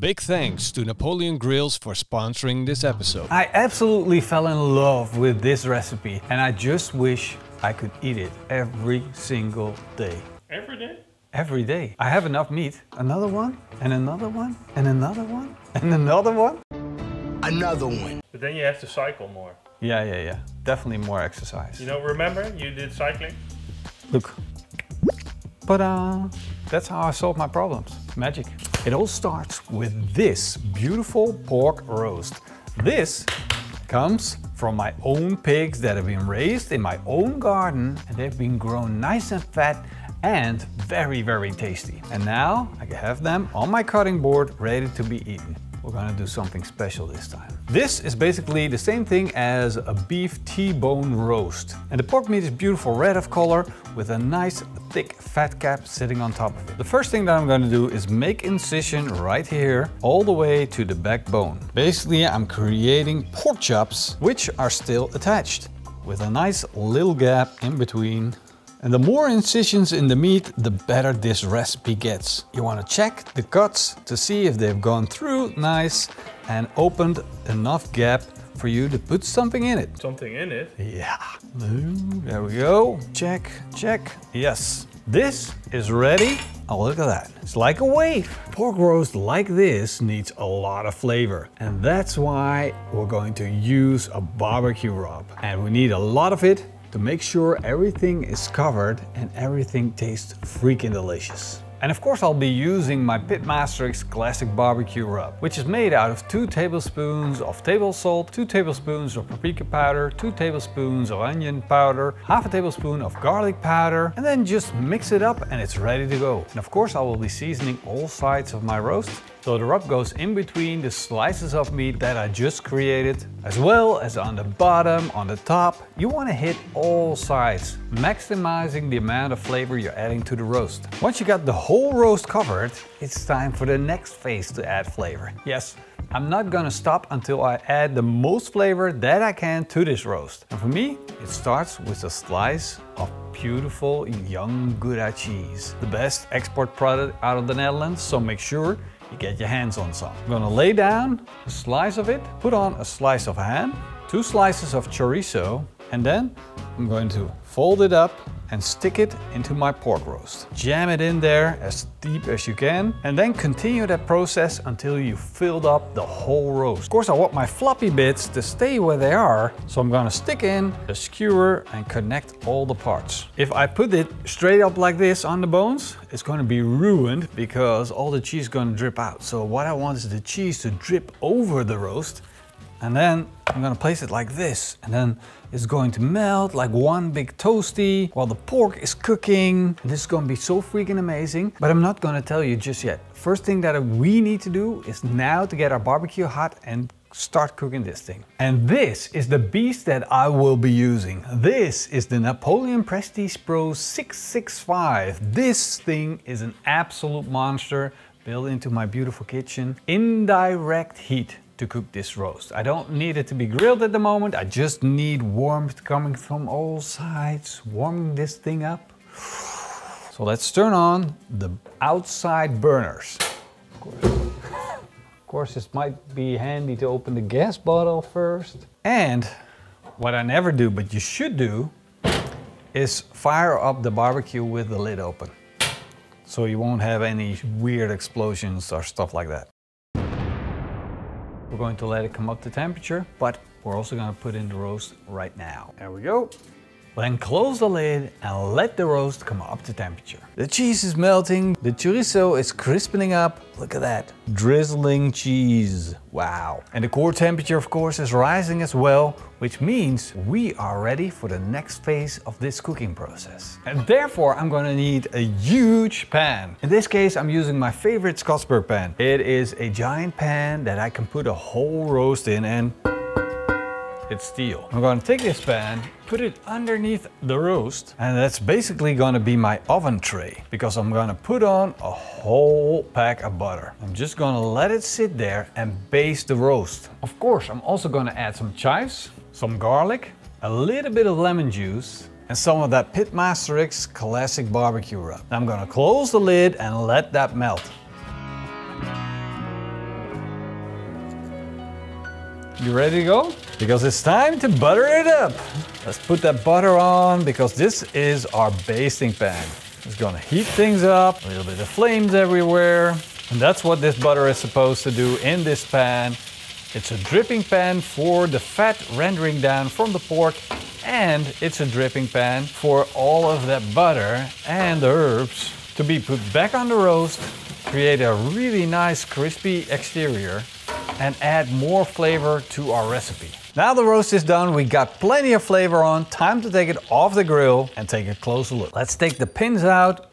Big thanks to Napoleon Grills for sponsoring this episode. I absolutely fell in love with this recipe and I just wish I could eat it every single day. Every day? Every day. I have enough meat. Another one, and another one, and another one, and another one. Another one. But then you have to cycle more. Yeah, yeah, yeah. Definitely more exercise. You know, remember you did cycling? Look. Ta-da! Uh, that's how I solve my problems. Magic. It all starts with this beautiful pork roast. This comes from my own pigs that have been raised in my own garden and they've been grown nice and fat and very, very tasty. And now I have them on my cutting board ready to be eaten. We're gonna do something special this time. This is basically the same thing as a beef T-bone roast. And the pork meat is beautiful red of color with a nice thick fat cap sitting on top of it. The first thing that I'm gonna do is make incision right here all the way to the backbone. Basically, I'm creating pork chops which are still attached with a nice little gap in between and the more incisions in the meat, the better this recipe gets. You want to check the cuts to see if they've gone through nice and opened enough gap for you to put something in it. Something in it? Yeah. There we go. Check, check. Yes. This is ready. Oh, look at that. It's like a wave. Pork roast like this needs a lot of flavor. And that's why we're going to use a barbecue rub. And we need a lot of it to make sure everything is covered and everything tastes freaking delicious. And of course I'll be using my PitmasterX Classic Barbecue Rub, which is made out of 2 tablespoons of table salt, 2 tablespoons of paprika powder, 2 tablespoons of onion powder, half a tablespoon of garlic powder, and then just mix it up and it's ready to go. And of course I will be seasoning all sides of my roast so the rub goes in between the slices of meat that I just created, as well as on the bottom, on the top. You want to hit all sides, maximizing the amount of flavor you're adding to the roast. Once you got the whole roast covered, it's time for the next phase to add flavor. Yes, I'm not gonna stop until I add the most flavor that I can to this roast. And for me, it starts with a slice of beautiful young Gouda cheese. The best export product out of the Netherlands, so make sure you get your hands on some. I'm gonna lay down a slice of it, put on a slice of ham, two slices of chorizo, and then I'm going to fold it up and stick it into my pork roast. Jam it in there as deep as you can and then continue that process until you filled up the whole roast. Of course I want my floppy bits to stay where they are so I'm gonna stick in a skewer and connect all the parts. If I put it straight up like this on the bones it's gonna be ruined because all the cheese is gonna drip out. So what I want is the cheese to drip over the roast and then I'm gonna place it like this and then it's going to melt like one big toasty while the pork is cooking. This is gonna be so freaking amazing, but I'm not gonna tell you just yet. First thing that we need to do is now to get our barbecue hot and start cooking this thing. And this is the beast that I will be using. This is the Napoleon Prestige Pro 665. This thing is an absolute monster built into my beautiful kitchen. Indirect heat to cook this roast. I don't need it to be grilled at the moment. I just need warmth coming from all sides, warming this thing up. So let's turn on the outside burners. Of course, of course this might be handy to open the gas bottle first. And what I never do, but you should do, is fire up the barbecue with the lid open. So you won't have any weird explosions or stuff like that. We're going to let it come up to temperature, but we're also going to put in the roast right now. There we go. Then close the lid and let the roast come up to temperature. The cheese is melting, the chorizo is crispening up. Look at that, drizzling cheese. Wow. And the core temperature of course is rising as well, which means we are ready for the next phase of this cooking process. And therefore I'm gonna need a huge pan. In this case I'm using my favorite Skottsberg pan. It is a giant pan that I can put a whole roast in and it's steel. I'm gonna take this pan, put it underneath the roast, and that's basically gonna be my oven tray because I'm gonna put on a whole pack of butter. I'm just gonna let it sit there and baste the roast. Of course, I'm also gonna add some chives, some garlic, a little bit of lemon juice, and some of that PitmasterX classic barbecue rub. I'm gonna close the lid and let that melt. You ready to go? Because it's time to butter it up. Let's put that butter on because this is our basting pan. It's gonna heat things up, a little bit of flames everywhere. And that's what this butter is supposed to do in this pan. It's a dripping pan for the fat rendering down from the pork and it's a dripping pan for all of that butter and herbs to be put back on the roast, create a really nice crispy exterior and add more flavor to our recipe. Now the roast is done, we got plenty of flavor on, time to take it off the grill and take a closer look. Let's take the pins out.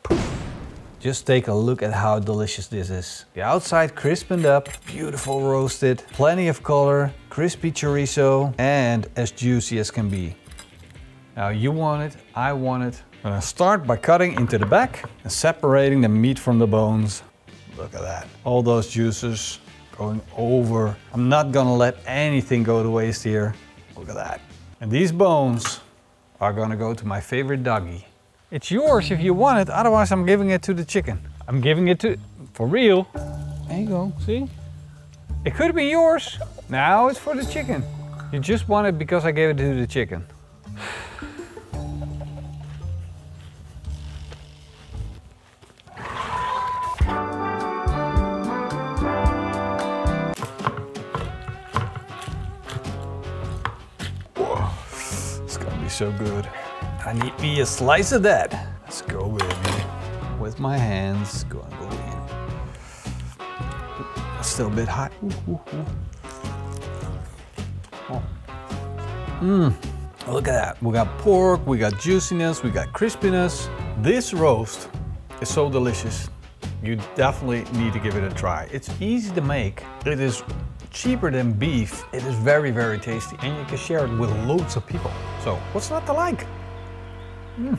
Just take a look at how delicious this is. The outside crispened up, beautiful roasted, plenty of color, crispy chorizo, and as juicy as can be. Now you want it, I want it. I'm gonna start by cutting into the back and separating the meat from the bones. Look at that. All those juices going over. I'm not gonna let anything go to waste here. Look at that. And these bones are gonna go to my favorite doggy. It's yours if you want it, otherwise I'm giving it to the chicken. I'm giving it to, for real. There you go, see? It could be yours. Now it's for the chicken. You just want it because I gave it to the chicken. So good. I need me a slice of that. Let's go, baby. With my hands, go and go in. Still a bit hot. Oh. Mmm, look at that. We got pork, we got juiciness, we got crispiness. This roast is so delicious. You definitely need to give it a try. It's easy to make. It is cheaper than beef. It is very, very tasty and you can share it with loads of people. So what's not to like? Mm.